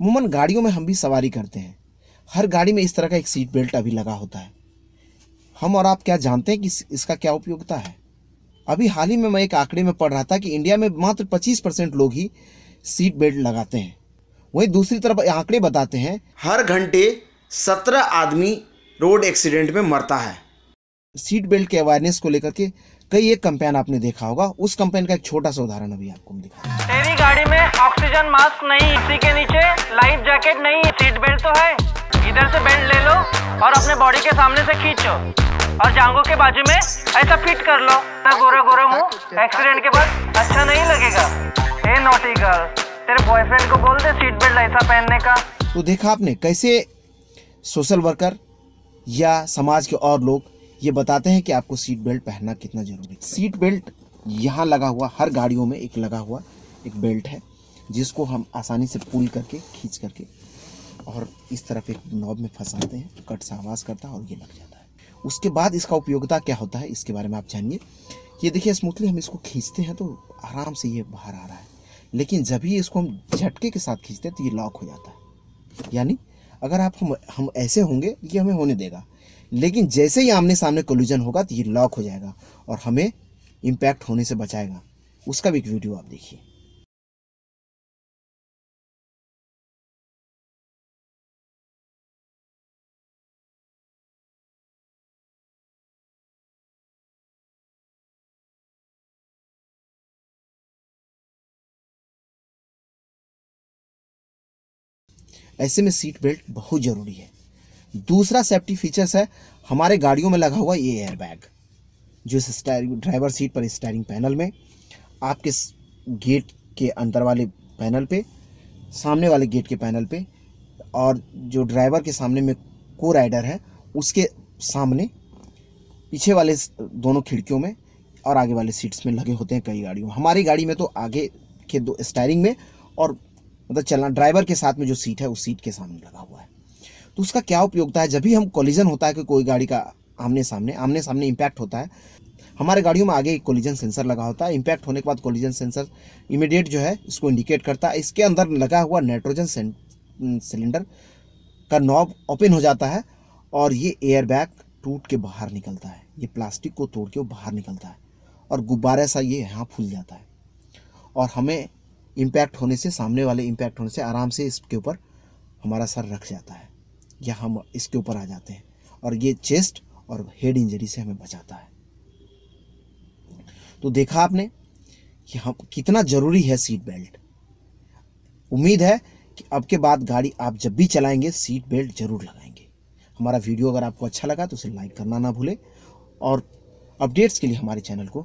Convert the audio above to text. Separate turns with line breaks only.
अमूमन गाड़ियों में हम भी सवारी करते हैं। हर गाड़ी में इस तरह का एक सीट बेल्ट अभी लगा होता है। हम और आप क्या जानते हैं कि इसका क्या उपयोगिता है? अभी हाल ही में मैं एक आंकड़े में पढ़ रहा था कि इंडिया में मात्र 25 परसेंट लोग ही सीट बेल्ट लगाते हैं। वहीं दूसरी तरफ़ आंकड़े बताते हैं, हर घंटे 17 आदमी रोड एक्सीडेंट में मरता है। सीट बेल्ट के अवेयरनेस को लेकर के कई एक कंपेन आपने देखा होगा उस कंपेन का एक छोटा सा उदाहरण अभी आपको हम दिखा
तेरी गाड़ी में ऑक्सीजन मास्क नहीं इसी के नीचे लाइफ जैकेट नहीं सीट बेल्ट तो है। इधर से बेल्ट ले लो और अपने बॉडी के सामने से खींचो। और जांगों के बाजू में ऐसा फिट कर लो। ना गोरा गोरा मुँह एक्सीडेंट के बाद अच्छा नहीं लगेगा। ए नोटी गर्ल तेरे बॉयफ्रेंड को बोल दे सीट बेल्ट ऐसा पहनने का।
तो देखा आपने कैसे सोशल वर्कर या समाज के और लोग ये बताते हैं कि आपको सीट बेल्ट पहनना कितना ज़रूरी है। सीट बेल्ट यहाँ लगा हुआ, हर गाड़ियों में एक लगा हुआ एक बेल्ट है, जिसको हम आसानी से पुल करके, खींच करके और इस तरफ़ एक नॉब में फंसाते हैं, कट सा आवाज़ करता है और ये लग जाता है। उसके बाद इसका उपयोगिता क्या होता है, इसके बारे में आप जानिए। ये देखिए स्मूथली हम इसको खींचते हैं तो आराम से ये बाहर आ रहा है। लेकिन जब ही इसको हम झटके के साथ खींचते हैं तो ये लॉक हो जाता है। यानी अगर आप हम हम ऐसे होंगे, ये हमें होने देगा। लेकिन जैसे ही आमने सामने कोल्यूजन होगा तो ये लॉक हो जाएगा और हमें इम्पैक्ट होने से बचाएगा। उसका भी एक वीडियो आप देखिए। ऐसे में सीट बेल्ट बहुत ज़रूरी है। दूसरा सेफ्टी फीचर्स है, हमारे गाड़ियों में लगा हुआ ये एयर बैग जो इस ड्राइवर सीट पर स्टायरिंग पैनल में, आपके गेट के अंदर वाले पैनल पे, सामने वाले गेट के पैनल पे, और जो ड्राइवर के सामने में को राइडर है, उसके सामने पीछे वाले दोनों खिड़कियों में और आगे वाले सीट्स में लगे होते हैं कई गाड़ियों। हमारी गाड़ी में तो आगे के दो स्टायरिंग में और मतलब चलना, ड्राइवर के साथ में जो सीट है, उस सीट के सामने लगा हुआ है। तो उसका क्या उपयोगता है जब भी हम कोलिजन होता है कि कोई गाड़ी का आमने सामने आमने सामने इम्पैक्ट होता है, हमारे गाड़ियों में आगे कोलिजन सेंसर लगा होता है। इम्पैक्ट होने के बाद कोलिजन सेंसर इमीडिएट जो है, इसको इंडिकेट करता है। इसके अंदर लगा हुआ नाइट्रोजन सिलेंडर का नॉब ओपन हो जाता है और ये एयर बैग टूट के बाहर निकलता है। ये प्लास्टिक को तोड़ के बाहर निकलता है और गुब्बारे सा ये यहाँ फूल जाता है। और हमें इम्पैक्ट होने से, सामने वाले इम्पैक्ट होने से आराम से इसके ऊपर हमारा सर रख जाता है। या हम इसके ऊपर आ जाते हैं और ये चेस्ट और हेड इंजरी से हमें बचाता है। तो देखा आपने कि हम, कितना ज़रूरी है सीट बेल्ट उम्मीद है कि अब के बाद गाड़ी आप जब भी चलाएँगे सीट बेल्ट ज़रूर लगाएँगे। हमारा वीडियो अगर आपको अच्छा लगा तो उसे लाइक करना ना भूलें और अपडेट्स के लिए हमारे चैनल को